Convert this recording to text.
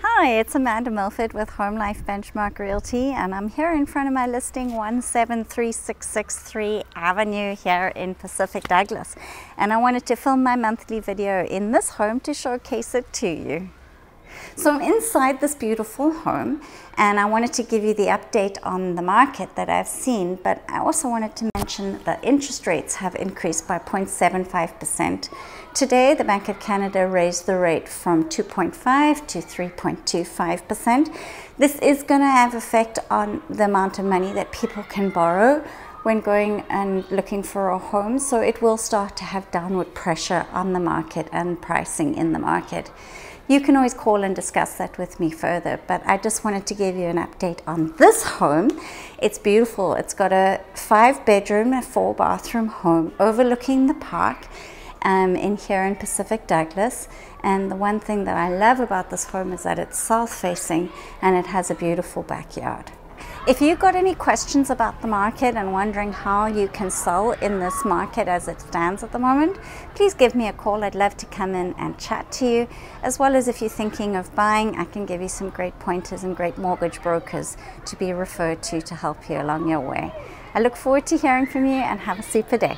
Hi, it's Amanda Milford with HomeLife Benchmark Realty and I'm here in front of my listing 173663 Avenue here in Pacific Douglas and I wanted to film my monthly video in this home to showcase it to you. So I'm inside this beautiful home and I wanted to give you the update on the market that I've seen, but I also wanted to mention that interest rates have increased by 0.75%. Today, the Bank of Canada raised the rate from 2.5 to 3.25%. This is going to have effect on the amount of money that people can borrow when going and looking for a home. So it will start to have downward pressure on the market and pricing in the market. You can always call and discuss that with me further, but I just wanted to give you an update on this home. It's beautiful. It's got a five bedroom, a four bathroom home overlooking the park um, in here in Pacific Douglas. And the one thing that I love about this home is that it's south facing and it has a beautiful backyard. If you've got any questions about the market and wondering how you can sell in this market as it stands at the moment, please give me a call. I'd love to come in and chat to you. As well as if you're thinking of buying, I can give you some great pointers and great mortgage brokers to be referred to to help you along your way. I look forward to hearing from you and have a super day.